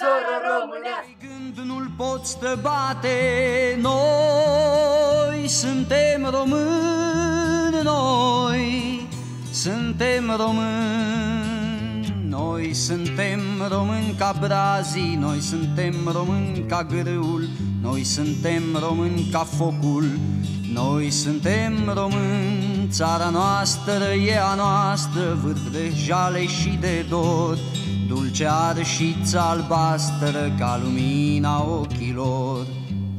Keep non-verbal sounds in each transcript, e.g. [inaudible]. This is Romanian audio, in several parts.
țară românească. Gând nu-l pot străbate Noi suntem români Noi suntem români Noi suntem români ca brazii Noi suntem români ca grâul Noi suntem români ca focul Noi suntem români Țara noastră e a noastră Vârf de jale și de dor Dulce arșiță albastră ca lumina ochilor.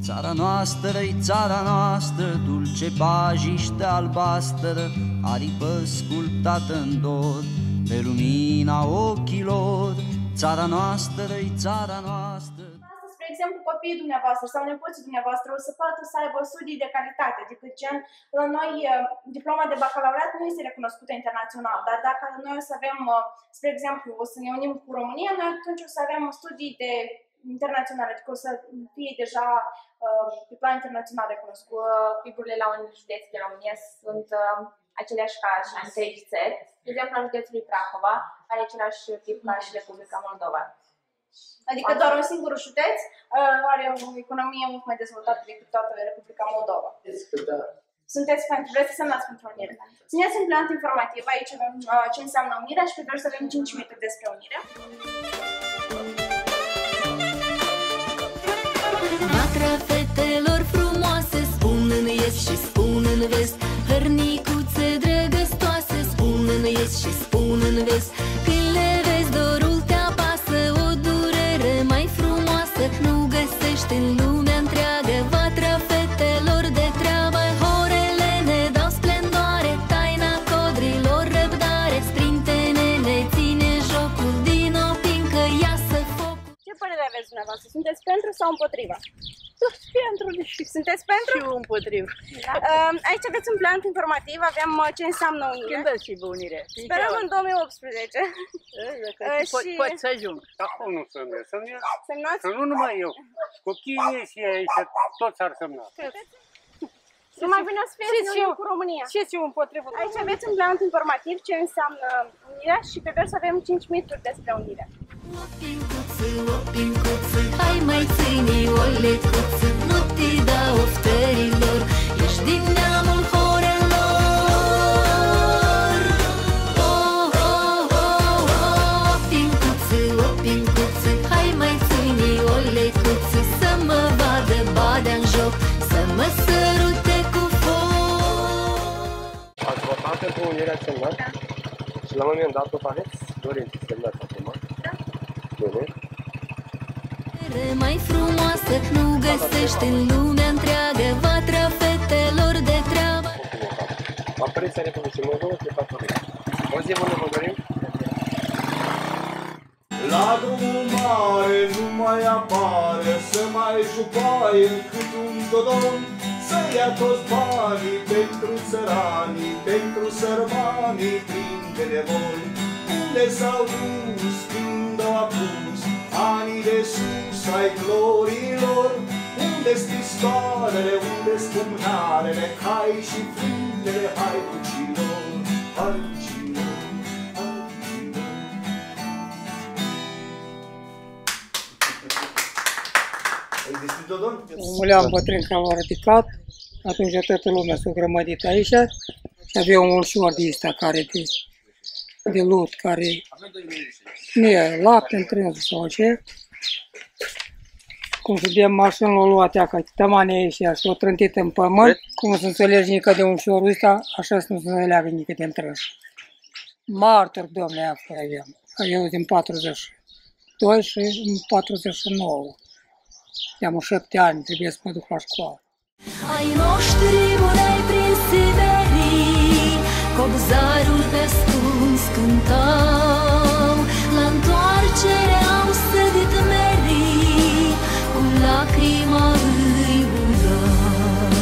Țara noastră e țara noastră, dulce pajiște albastră Aripă sculptată în dor de lumina ochilor. Țara noastră e țara noastră. Astăzi, spre exemplu, copiii dumneavoastră sau nepoții dumneavoastră o să poată să aibă studii de calitate, adică gen, la noi eh, diploma de bacalaureat nu este recunoscută internațional, dar dacă noi o să avem, eh, spre exemplu, o să ne unim cu România, noi atunci o să avem studii de internaționale, adică o să fie deja uh, pe plan internațional recunoscut. PIB-urile la un județ din România sunt uh, aceleași ca și în trei țări. De exemplu, al județului Prahova are același PIB ca și Republica Moldova. Adică doar un singur județ uh, are o economie mult mai dezvoltată decât toată Republica Moldova. Sunteți pentru, vreți să semnați pentru unire. Țineți un plan informativ, aici avem uh, ce înseamnă unirea și pe vers avem 5 metri despre unire. Vatra fetelor frumoase Spun în est și spun în vest Hărnicuțe drăgăstoase Spun în est și spun în vest dumneavoastră? Sunteți pentru sau împotriva? Pentru și Sunteți pentru? și împotrivă. Da. Um, aici aveți un plan informativ, avem uh, ce înseamnă unire. Când și unire. Sperăm în 2018. [laughs] Dacă Uh, pot, și- pot să ajung. Acum nu semnez, semnez. Semnați? Că nu numai eu. Copiii mei și aici, toți ar semna. Nu mai bine o să fie Și să eu. cu România. Ce și împotrivă? Aici aveți un plan informativ ce înseamnă unirea și pe vers avem 5 mituri despre unire. Opincuță, opincuță, hai mai ține o lecuță Nu te da oftărilor, ești din neamul horelor Oh, oh, oh, oh, opincuță, opincuță, hai mai ține o lecuță Să mă vadă badea în joc, să mă sărute cu foc Ați votat pentru unirea semnat? Și la un moment dat tot aveți dorință să semnați acum? Da. Bine. mai frumoasă Nu găsești în lumea întreagă Vatra fetelor de treabă Apariția Republicii Moldova de Catoric. O zi bună vă dorim! La drumul mare nu mai apare Să mai jucoaie cât un dodon Să ia toți banii pentru țăranii Pentru sărmanii plini de nevoi Unde s-au dus când au apus Anii de sus ai glorilor Unde-s pistoalele, unde-s pumnarele Cai și frintele haiducilor Haiducilor, haiducilor Ai deschis Dodon? Muleam bătrân care l-a ridicat, atunci toată lumea s-a grămădit aici. Și avea un ușor de ăsta care de, de lut, care nu e lapte întrâns sau ce. Cum se de mașină l-a luat ea, că tămane aici s-a trântit în pământ, cum să înțelegi nică de ușorul ăsta, așa să nu se înțeleagă nică de întrâns. Martor, domnule, aia aveam. Eu din 42 și în 49. Am șapte ani, trebuie să mă duc la școală. Ai noștri mureai prin Siberii Cobzarul pe ascuns cântau La întoarcere au sădit merii Cu lacrima îi udau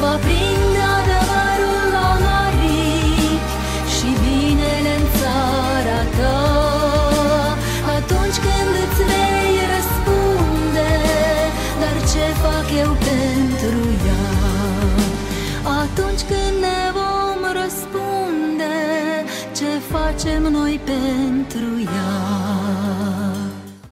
Va prinde adevărul la narici Și binele în țara ta. Atunci când îți vei răspunde Dar ce fac eu pentru ea? Atunci când Ce facem noi pentru ea